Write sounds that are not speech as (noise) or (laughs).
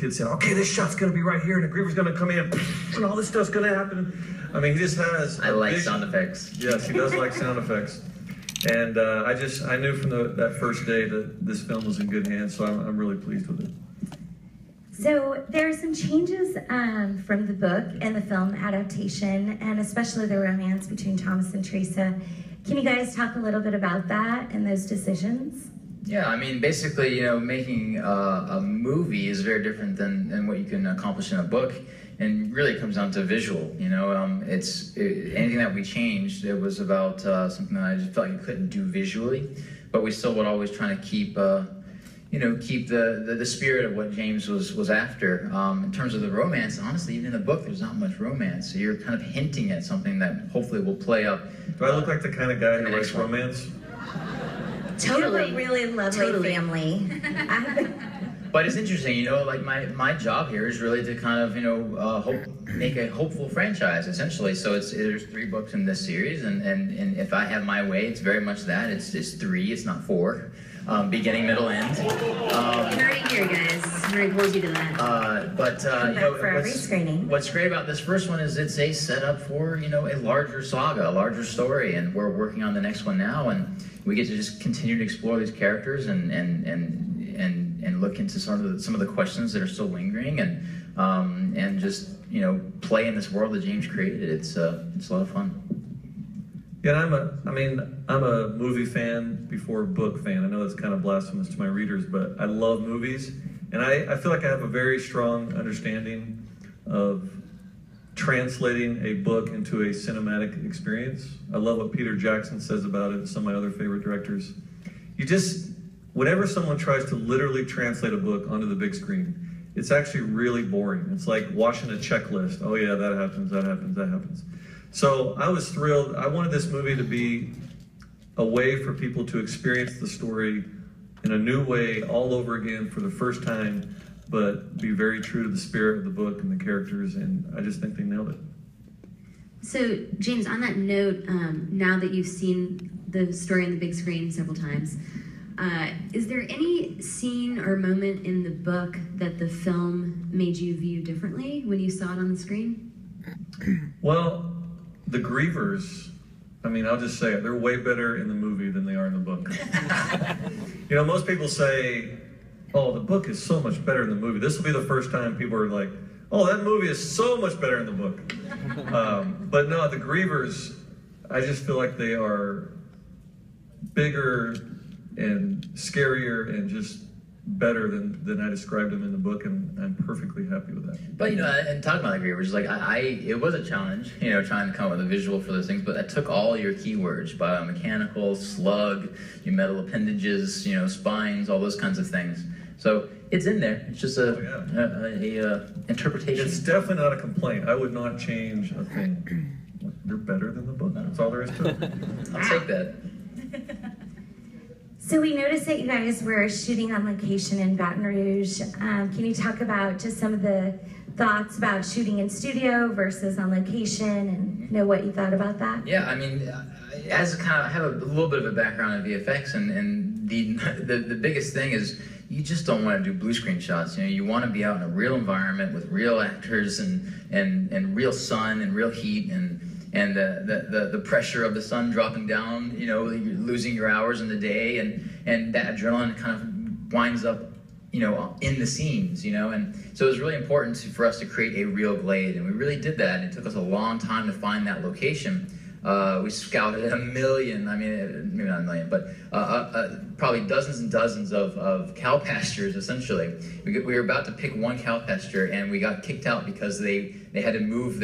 kid saying, "Okay, this shot's gonna be right here, and the griever's gonna come in, (laughs) and all this stuff's gonna happen." I mean, he just has. I a like vision. sound effects. Yes, he does like sound effects. And uh, I just I knew from the, that first day that this film was in good hands, so I'm, I'm really pleased with it. So there are some changes um, from the book and the film adaptation, and especially the romance between Thomas and Teresa. Can you guys talk a little bit about that and those decisions? Yeah, I mean, basically, you know, making uh, a movie is very different than, than what you can accomplish in a book, and really it comes down to visual. You know, um, it's it, anything that we changed. It was about uh, something that I just felt like you couldn't do visually, but we still would always try to keep. Uh, you know, keep the, the, the spirit of what James was was after. Um, in terms of the romance, honestly, even in the book, there's not much romance. So you're kind of hinting at something that hopefully will play up. Do I look like the kind of guy who writes romance? You Totally. have a really lovely Totally. family. (laughs) But it's interesting, you know, like my, my job here is really to kind of, you know, uh, hope, make a hopeful franchise, essentially. So it's there's three books in this series, and, and, and if I have my way, it's very much that. It's, it's three, it's not four. Um, beginning, middle, end. Um, Heard it here, guys. I'm gonna hold you to that. uh, but uh, Come you back know, for every what's, screening. what's great about this first one is it's a setup for you know a larger saga, a larger story, and we're working on the next one now, and we get to just continue to explore these characters and and and and, and look into some of the some of the questions that are still lingering, and um, and just you know play in this world that James created. It's uh, it's a lot of fun. Yeah, and I'm a. I mean, I'm a movie fan before book fan. I know that's kind of blasphemous to my readers, but I love movies, and I, I feel like I have a very strong understanding of translating a book into a cinematic experience. I love what Peter Jackson says about it. Some of my other favorite directors. You just, whenever someone tries to literally translate a book onto the big screen, it's actually really boring. It's like watching a checklist. Oh yeah, that happens. That happens. That happens. So I was thrilled. I wanted this movie to be a way for people to experience the story in a new way all over again for the first time, but be very true to the spirit of the book and the characters. And I just think they nailed it. So, James, on that note, um, now that you've seen the story on the big screen several times, uh, is there any scene or moment in the book that the film made you view differently when you saw it on the screen? Well, the Grievers, I mean, I'll just say it, they're way better in the movie than they are in the book. (laughs) you know, most people say, oh, the book is so much better in the movie. This will be the first time people are like, oh, that movie is so much better in the book. (laughs) Um, but no, the Grievers, I just feel like they are bigger and scarier and just better than, than I described them in the book, and I'm perfectly happy with that. But you know, and talking about the Grievers, like I, I, it was a challenge, (laughs) you know, trying to come up with a visual for those things. But I took all your keywords: biomechanical, slug, your metal appendages, you know, spines, all those kinds of things. So it's in there. It's just a, Oh, yeah. a, a, uh interpretation. It's definitely not a complaint. I would not change a thing. (clears throat) They're better than the book. That's all there is to it. (laughs) I'll take that. So we noticed that you guys were shooting on location in Baton Rouge. Um, can you talk about just some of the thoughts about shooting in studio versus on location, and know what you thought about that? Yeah, I mean, uh, as kind of I have a little bit of a background in VFX, and, and the, (laughs) the the biggest thing is you just don't want to do blue screen shots. You know, you want to be out in a real environment with real actors and and and real sun and real heat and and the, the, the, the pressure of the sun dropping down. You know, losing your hours in the day, and and that adrenaline kind of winds up you know, in the scenes, you know, and so it was really important to, for us to create a real glade, and we really did that. And it took us a long time to find that location. Uh, we scouted a million, I mean, maybe not a million, but uh, uh, uh, probably dozens and dozens of, of cow (laughs) pastures, essentially. We, we were about to pick one cow pasture, and we got kicked out because they, they had to move